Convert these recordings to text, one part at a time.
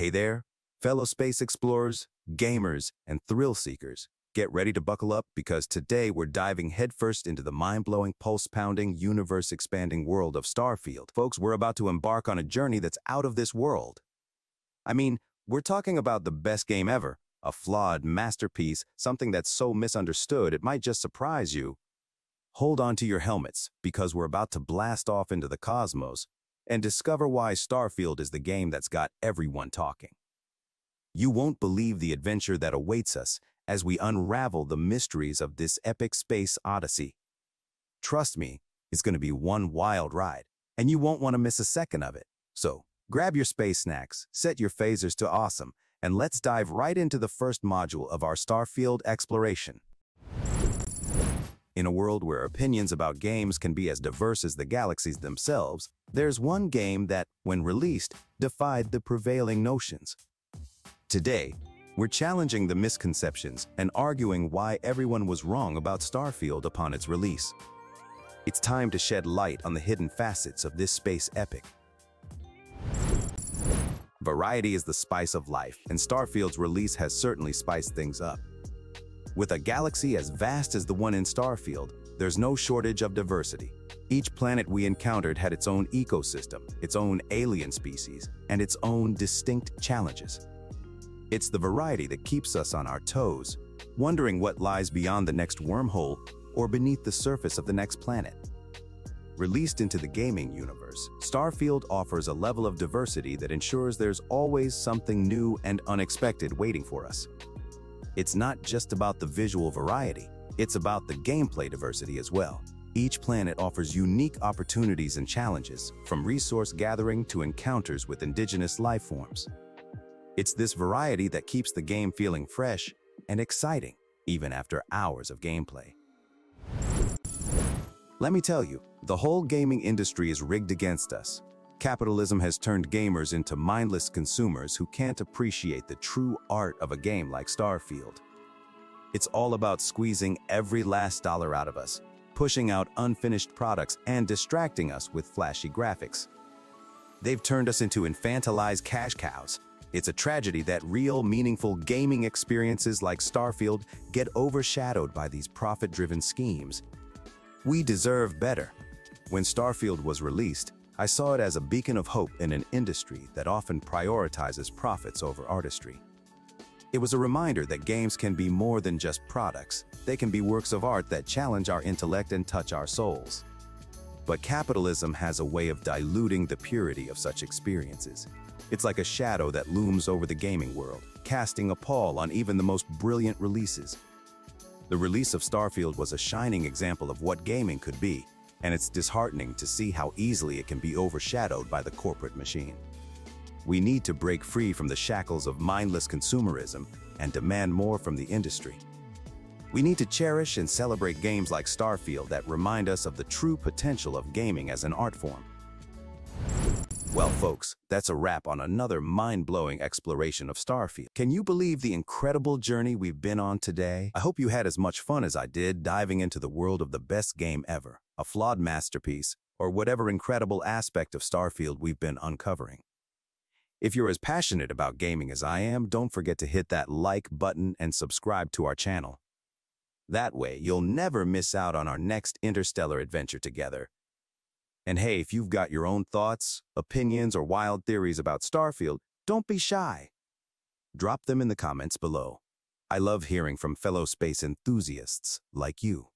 Hey there, fellow space explorers, gamers, and thrill seekers. Get ready to buckle up because today we're diving headfirst into the mind-blowing, pulse-pounding, universe-expanding world of Starfield. Folks, we're about to embark on a journey that's out of this world. I mean, we're talking about the best game ever, a flawed masterpiece, something that's so misunderstood it might just surprise you. Hold on to your helmets because we're about to blast off into the cosmos and discover why Starfield is the game that's got everyone talking. You won't believe the adventure that awaits us as we unravel the mysteries of this epic space odyssey. Trust me, it's going to be one wild ride, and you won't want to miss a second of it. So, grab your space snacks, set your phasers to awesome, and let's dive right into the first module of our Starfield exploration. In a world where opinions about games can be as diverse as the galaxies themselves, there's one game that, when released, defied the prevailing notions. Today, we're challenging the misconceptions and arguing why everyone was wrong about Starfield upon its release. It's time to shed light on the hidden facets of this space epic. Variety is the spice of life, and Starfield's release has certainly spiced things up. With a galaxy as vast as the one in Starfield, there's no shortage of diversity. Each planet we encountered had its own ecosystem, its own alien species, and its own distinct challenges. It's the variety that keeps us on our toes, wondering what lies beyond the next wormhole or beneath the surface of the next planet. Released into the gaming universe, Starfield offers a level of diversity that ensures there's always something new and unexpected waiting for us. It's not just about the visual variety, it's about the gameplay diversity as well. Each planet offers unique opportunities and challenges, from resource gathering to encounters with indigenous life forms. It's this variety that keeps the game feeling fresh and exciting, even after hours of gameplay. Let me tell you, the whole gaming industry is rigged against us. Capitalism has turned gamers into mindless consumers who can't appreciate the true art of a game like Starfield. It's all about squeezing every last dollar out of us, pushing out unfinished products and distracting us with flashy graphics. They've turned us into infantilized cash cows. It's a tragedy that real, meaningful gaming experiences like Starfield get overshadowed by these profit-driven schemes. We deserve better. When Starfield was released, I saw it as a beacon of hope in an industry that often prioritizes profits over artistry. It was a reminder that games can be more than just products. They can be works of art that challenge our intellect and touch our souls. But capitalism has a way of diluting the purity of such experiences. It's like a shadow that looms over the gaming world, casting a pall on even the most brilliant releases. The release of Starfield was a shining example of what gaming could be, and it's disheartening to see how easily it can be overshadowed by the corporate machine. We need to break free from the shackles of mindless consumerism and demand more from the industry. We need to cherish and celebrate games like Starfield that remind us of the true potential of gaming as an art form. Well, folks, that's a wrap on another mind-blowing exploration of Starfield. Can you believe the incredible journey we've been on today? I hope you had as much fun as I did diving into the world of the best game ever, a flawed masterpiece, or whatever incredible aspect of Starfield we've been uncovering. If you're as passionate about gaming as I am, don't forget to hit that like button and subscribe to our channel. That way, you'll never miss out on our next interstellar adventure together. And hey, if you've got your own thoughts, opinions, or wild theories about Starfield, don't be shy. Drop them in the comments below. I love hearing from fellow space enthusiasts like you.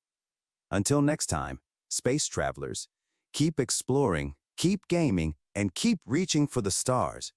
Until next time, space travelers, keep exploring, keep gaming, and keep reaching for the stars.